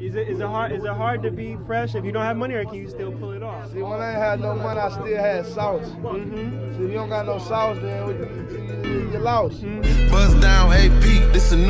Is it is it hard is it hard to be fresh if you don't have money or can you still pull it off? See, when I ain't had no money, I still had sauce. Mm-hmm. See, if you don't got no sauce, then you, you, you lost. Buzz down AP, this a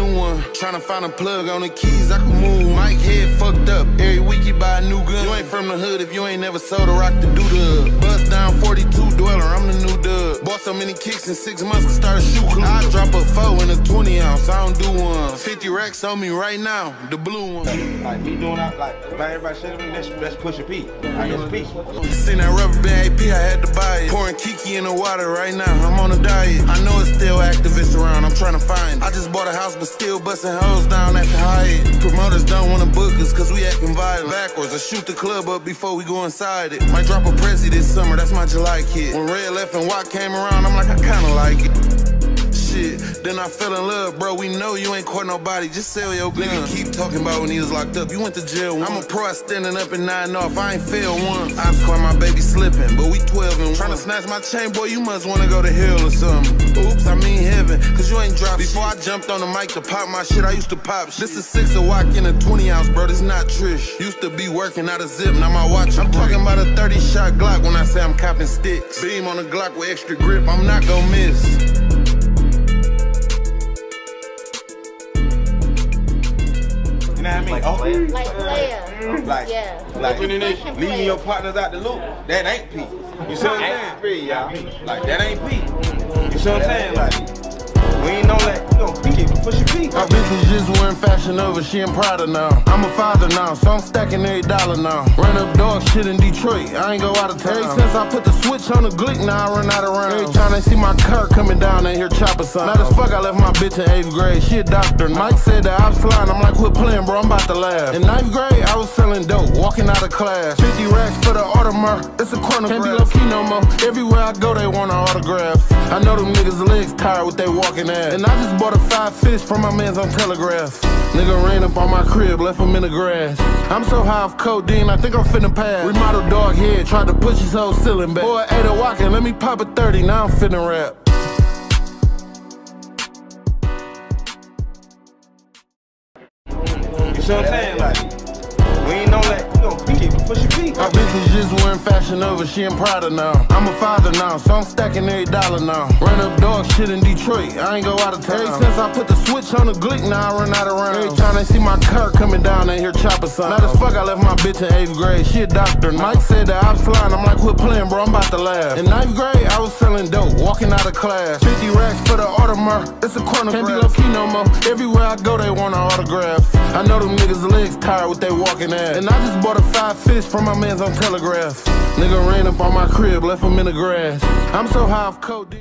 new one. Tryna find a plug on the keys, I can move. Mike head fucked up. Every week you buy a new gun. You ain't from the hood if you ain't never sold a rock to do the. Buzz down 42 dweller, I'm the new dub. Bought so many kicks in six months, can start a shoe club. I drop a four in a 20 ounce, I don't do one. 50 racks on me right now, the blue one. Like me doing out, like everybody said to me, that's that's push a P. I guess P. Seen that rubber band AP, I had to buy it. Pouring Kiki in the water right now, I'm on a diet. I know it's still activists around, I'm trying to find just bought a house, but still busting hoes down at the Hyatt. Promoters don't wanna book us, cause we acting violent. Backwards, I shoot the club up before we go inside it. Might drop a Prezi this summer, that's my July kid. When Red Left and Watt came around, I'm like, I kinda like it. Shit, then I fell in love, bro. We know you ain't caught nobody. Just sell your gun. Nigga keep talking about when he was locked up. You went to jail. Once. I'm a pro at standing up and nine off. I ain't failed once. I caught my baby slipping, but we 12 and trying to snatch my chain, boy. You must wanna go to hell or something. Oops, I mean heaven, cause you ain't dropped Before shit. I jumped on the mic to pop my shit, I used to pop shit. This is six a walk in a 20 ounce, bro. This not Trish. Used to be working out of zip, now my watch. I'm talking about a 30 shot Glock when I say I'm copping sticks. Beam on the Glock with extra grip, I'm not gonna miss. I mean? Oh, Like player. like, Yeah. like Pushing leaving your partners out the loop. That ain't P. You see what I'm saying? y'all. Like that ain't P. You see what I'm saying? Like wearing fashion over, she in Prada now. I'm a father now, so I'm stacking every dollar now. Run up dog shit in Detroit, I ain't go out of town. Ever since I put the switch on the glick, now I run out of rounds. Every time they see my car coming down, they hear chopper sign. Mad as fuck, I left my bitch in 8th grade, she a doctor. Mike said that I was flying, I'm like, quit playing, bro, I'm about to laugh. In ninth grade, I was selling dope, walking out of class. 50 racks for it's a corner Can't be low key no more. Everywhere I go, they want an autograph. I know them niggas' legs tired with they walking ass. And I just bought a five fish from my mans on Telegraph. Nigga ran up on my crib, left him in the grass. I'm so high off codeine, I think I'm finna pass. Remodeled dog head, tried to push his whole ceiling back. Boy, ate a walking, let me pop a 30, now I'm finna rap. You see what I'm saying? Like we ain't know that. Keep pushing P. My bitch is just wearing fashion over, she in Prada now. I'm a father now, so I'm stacking every dollar now. Run up dog shit in Detroit, I ain't go out of town. Ever since I put the switch on the glick, now I run out of rounds. Every time they see my car coming down, they hear chopper sign. Mad as fuck, I left my bitch in 8th grade, she a doctor. Mike said that I was flying, I'm like, quit playing, bro, I'm about to laugh. In 9th grade, I was selling dope, walking out of class. 50 racks for the Audemars, it's a corner Can't be low key no more. Everywhere I go, they want an autograph. I know them niggas' legs tired with they walking ass. And I just bought a five fish from my mans on Telegraph. Nigga ran up on my crib, left him in the grass. I'm so high off codeine.